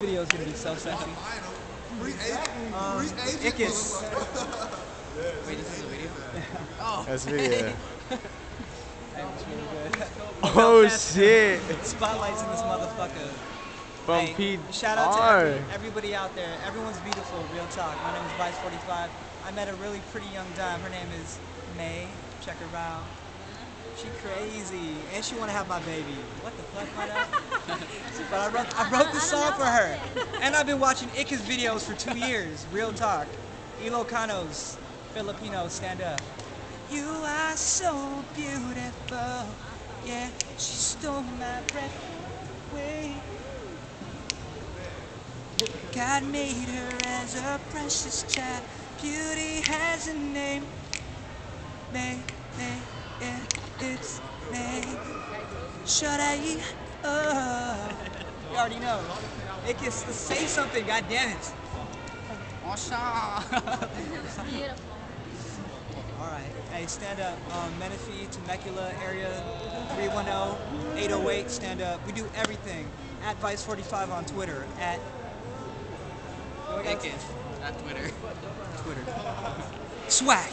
video is gonna be so sexy. Um, Free Wait, this is a video? oh. That's video. That really good. Oh shit! Spotlights in this motherfucker. From Hey, P. Shout out to R. every, everybody out there. Everyone's beautiful. Real talk. My name is Vice45. I met a really pretty young dime. Her name is May. Check her out. She crazy, and she wanna have my baby. What the fuck, but I wrote, I wrote this song for her, and I've been watching Ika's videos for two years. Real talk. Ilocanos, Filipino, stand up. You are so beautiful. Yeah, she stole my breath away. God made her as a precious child. Beauty has a name. May, May, it's May. Should I? Oh. You already know. It to say something, god damn it. Beautiful. Alright. Hey, stand up. Um, Menifee, Temecula area, 310-808, stand up. We do everything. At Vice45 on Twitter. At. Ickes. Not Twitter. Twitter. Swag.